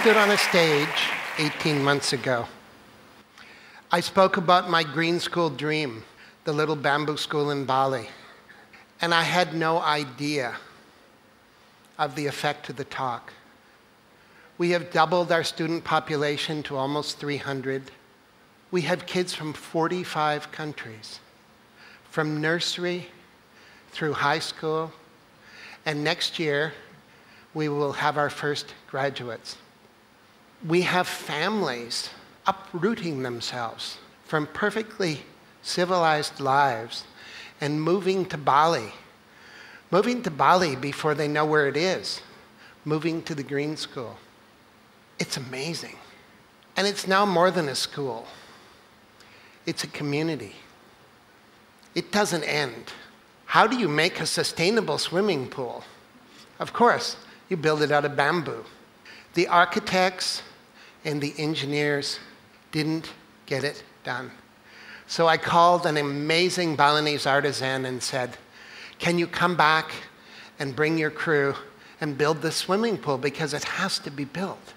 stood on a stage 18 months ago. I spoke about my green school dream, the little bamboo school in Bali. And I had no idea of the effect of the talk. We have doubled our student population to almost 300. We have kids from 45 countries, from nursery through high school, and next year we will have our first graduates. We have families uprooting themselves from perfectly civilized lives and moving to Bali. Moving to Bali before they know where it is, moving to the green school. It's amazing. And it's now more than a school, it's a community. It doesn't end. How do you make a sustainable swimming pool? Of course, you build it out of bamboo. The architects and the engineers didn't get it done. So I called an amazing Balinese artisan and said, Can you come back and bring your crew and build the swimming pool because it has to be built?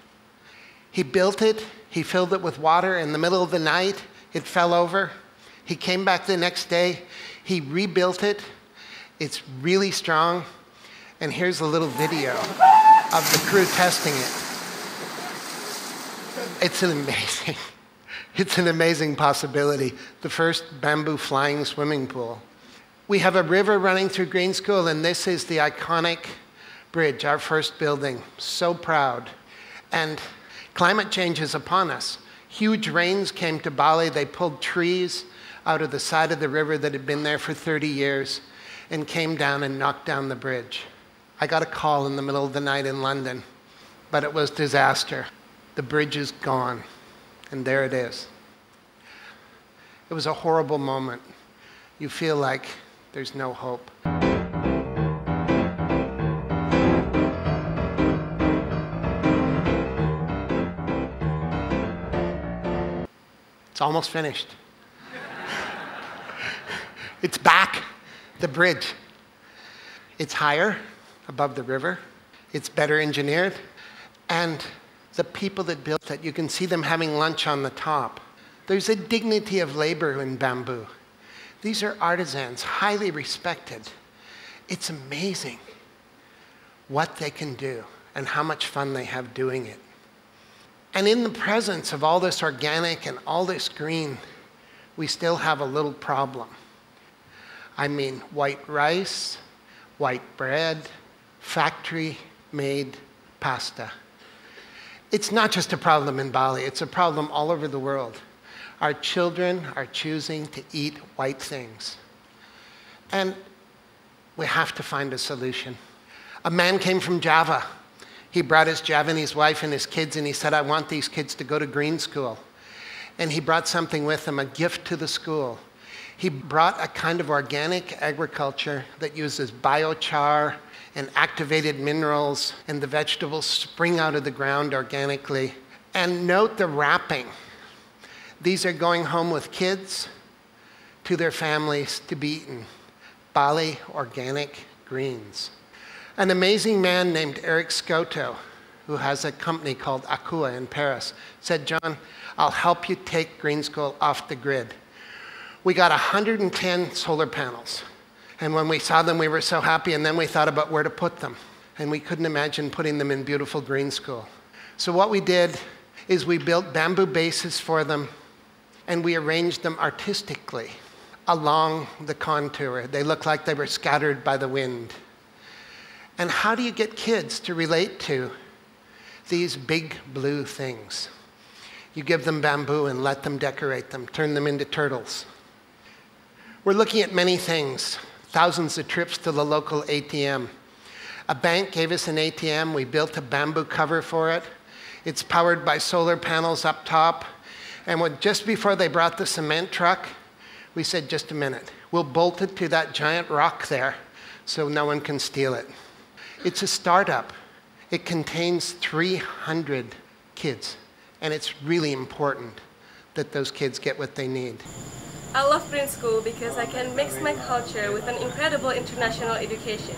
He built it, he filled it with water. In the middle of the night, it fell over. He came back the next day, he rebuilt it. It's really strong. And here's a little video of the crew testing it. It's an amazing, it's an amazing possibility. The first bamboo flying swimming pool. We have a river running through Green School, and this is the iconic bridge, our first building. So proud. And climate change is upon us. Huge rains came to Bali. They pulled trees out of the side of the river that had been there for 30 years and came down and knocked down the bridge. I got a call in the middle of the night in London, but it was disaster. The bridge is gone, and there it is. It was a horrible moment. You feel like there's no hope. It's almost finished. it's back, the bridge. It's higher above the river. It's better engineered. And the people that built it, you can see them having lunch on the top. There's a dignity of labor in bamboo. These are artisans, highly respected. It's amazing what they can do and how much fun they have doing it. And in the presence of all this organic and all this green, we still have a little problem. I mean, white rice, white bread, factory made pasta. It's not just a problem in Bali, it's a problem all over the world. Our children are choosing to eat white things. And we have to find a solution. A man came from Java. He brought his Javanese wife and his kids, and he said, I want these kids to go to green school. And he brought something with him, a gift to the school. He brought a kind of organic agriculture that uses biochar and activated minerals, and the vegetables spring out of the ground organically. And note the wrapping. These are going home with kids to their families to be eaten. Bali organic greens. An amazing man named Eric Scoto, who has a company called Akua in Paris, said, John, I'll help you take Green School off the grid. We got 110 solar panels and when we saw them, we were so happy, and then we thought about where to put them. And we couldn't imagine putting them in beautiful green school. So, what we did is we built bamboo bases for them, and we arranged them artistically along the contour. They looked like they were scattered by the wind. And how do you get kids to relate to these big blue things? You give them bamboo and let them decorate them, turn them into turtles. We're looking at many things thousands of trips to the local ATM. A bank gave us an ATM. We built a bamboo cover for it. It's powered by solar panels up top. And when, just before they brought the cement truck, we said, just a minute. We'll bolt it to that giant rock there so no one can steal it. It's a startup. It contains 300 kids. And it's really important that those kids get what they need. I love Green School because I can mix my culture with an incredible international education.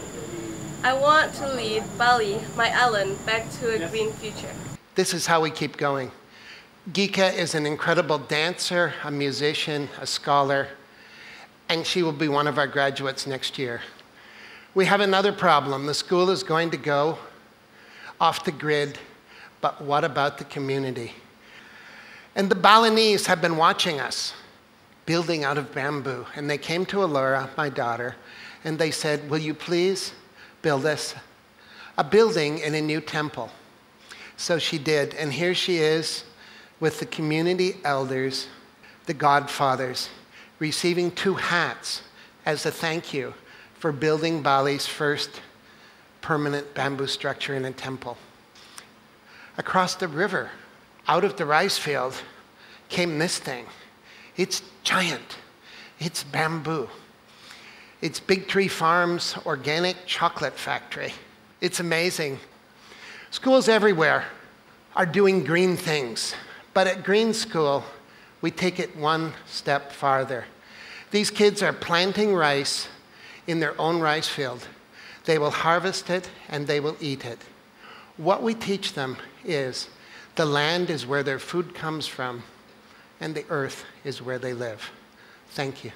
I want to lead Bali, my island, back to a green future. This is how we keep going. Gika is an incredible dancer, a musician, a scholar, and she will be one of our graduates next year. We have another problem. The school is going to go off the grid, but what about the community? And the Balinese have been watching us building out of bamboo. And they came to Elora, my daughter, and they said, Will you please build us a building in a new temple? So she did. And here she is with the community elders, the godfathers, receiving two hats as a thank you for building Bali's first permanent bamboo structure in a temple. Across the river, out of the rice field, came this thing. It's giant. It's bamboo. It's Big Tree Farms organic chocolate factory. It's amazing. Schools everywhere are doing green things, but at Green School, we take it one step farther. These kids are planting rice in their own rice field. They will harvest it and they will eat it. What we teach them is the land is where their food comes from and the earth is where they live. Thank you.